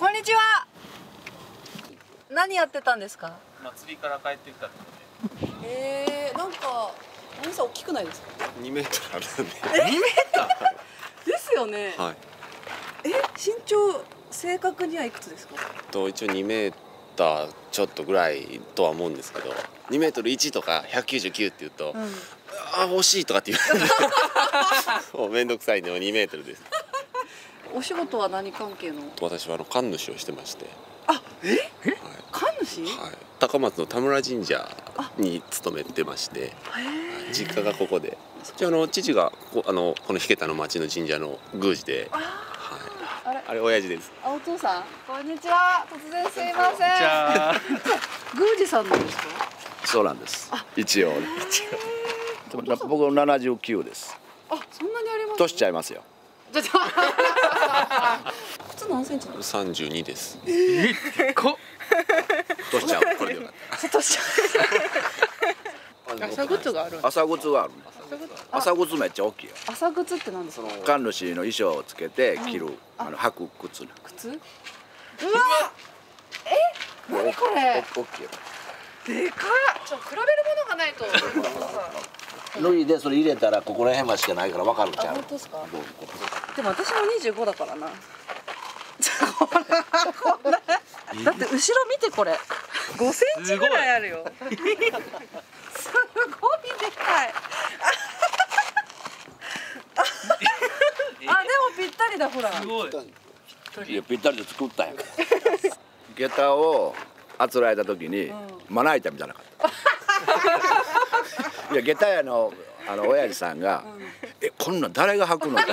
こんにちは。何やってたんですか？祭りから帰ってきたえー、なんかお兄さん大きくないですか？2メートルあるんで。ですよね、はい。え？身長正確にはいくつですか？と一応2メーターちょっとぐらいとは思うんですけど、2メートル1とか199って言うと、うん。あ惜しいとかって言われる。もうめんどくさいんでも2メートルです。お仕事は何関係の？私はあの神主をしてまして、あえ？はい。神主？はい、高松の田村神社に勤めてまして。実家がここで。じゃあの父がこあのこの引田の町の神社の宮司で、はい、あれ。あれ親父です。あお父さん。こんにちは。突然すいません。じゃあ宮司さんなんですか？そうなんです。一応。ね。でも僕七十九です。あそんなにあります？年ちゃいますよ。ちょっと靴何センチなんです。32ですこ年ちゃんこれでよかっか年た朝靴がある朝靴がある。朝靴？朝靴めっちゃ大きいよ。朝靴って何ですか？神主の衣装をつけて着る、あ。の履く靴。靴？うわえ？何これ？お大きいよ。でかっ。ちょ比べるものがないと 脱いでそれ入れたらここら辺までしかないからわかるんちあゃう？本当ですか？でも私も25だから な。だって後ろ見てこれ。5センチぐらいあるよ。すごいでかい。あでもぴったりだほら。すごい。いやぴったりで作ったんや下駄をあつらえた時に、まな板みたいなかったいや下駄屋のあの親父さんが「えこんなん誰が履くの?」って。